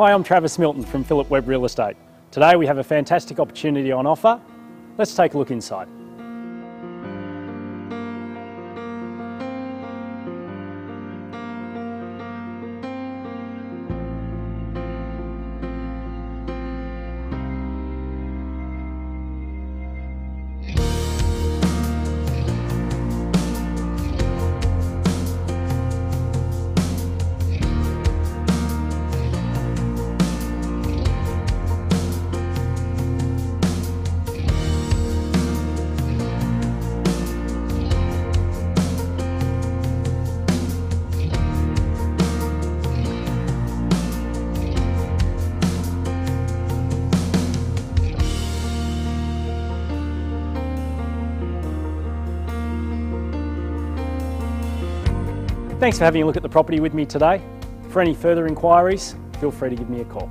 Hi, I'm Travis Milton from Philip Webb Real Estate. Today we have a fantastic opportunity on offer. Let's take a look inside. Thanks for having a look at the property with me today. For any further inquiries, feel free to give me a call.